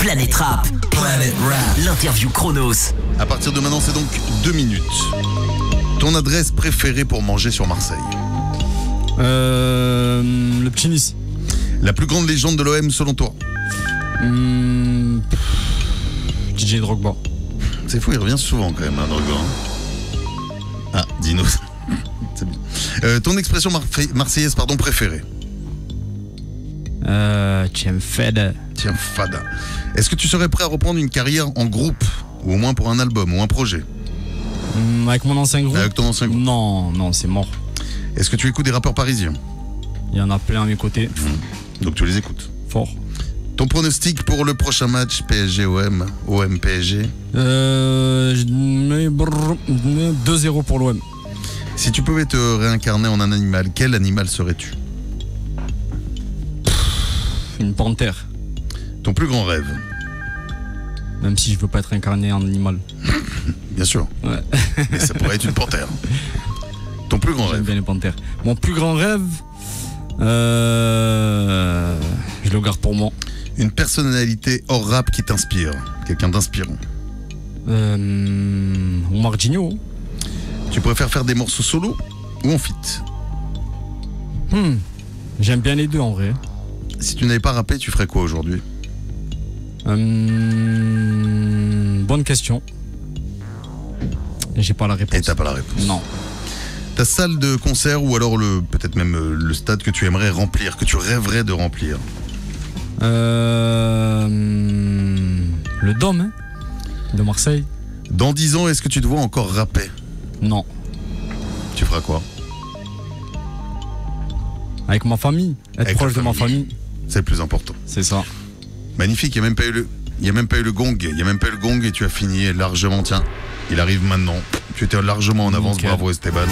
Planète Rap. Planet Rap. L'interview Chronos. À partir de maintenant, c'est donc deux minutes. Ton adresse préférée pour manger sur Marseille Euh, le petit Nice. La plus grande légende de l'OM selon toi Hum, pff, DJ Drogba. C'est fou, il revient souvent quand même, hein, Drogba. hein. Ah, Dino. c'est bien. Euh, ton expression marseillaise pardon, préférée Euh, Fed. Tiens, Fada. Est-ce que tu serais prêt à reprendre une carrière en groupe Ou au moins pour un album ou un projet? Hum, avec mon ancien groupe? Avec ton ancien groupe Non, non, c'est mort. Est-ce que tu écoutes des rappeurs parisiens? Il y en a plein à mes côtés. Donc tu les écoutes. Fort. Ton pronostic pour le prochain match PSG-OM OM-PSG Euh, je mets brrr, 2-0 pour l'OM. Si tu pouvais te réincarner en un animal, quel animal serais-tu? Une panthère. Ton plus grand rêve Même si je veux pas être incarné en animal. Bien sûr. Ouais. Mais ça pourrait être une panthère. Ton plus grand J'aime rêve bien les panthères. Mon plus grand rêve, euh, je le garde pour moi. Une personnalité hors rap qui t'inspire. Quelqu'un d'inspirant. Euh, Omar Gigno. Tu préfères faire des morceaux solo ou en feat? Hmm, J'aime bien les deux en vrai. Si tu n'avais pas rappé, tu ferais quoi aujourd'hui Euh, bonne question. J'ai pas la Et réponse. t'as pas la réponse. Non. Ta salle de concert ou alors le peut-être même euh, le stade que tu aimerais remplir, que tu rêverais de remplir Euh, le Dôme hein, de Marseille. Dans 10 ans, est-ce que tu te vois encore rapper Non. Tu feras quoi Avec ma famille. Être Avec proche de ma famille. C'est le plus important. c'est ça. Magnifique, il n'y a même pas eu le. Il y a même pas eu le gong, il n'y a même pas eu le gong et tu as fini largement. Tiens, il arrive maintenant. Tu étais largement en avance, Nickel. bravo Esteban.